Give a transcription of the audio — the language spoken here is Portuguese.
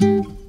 Música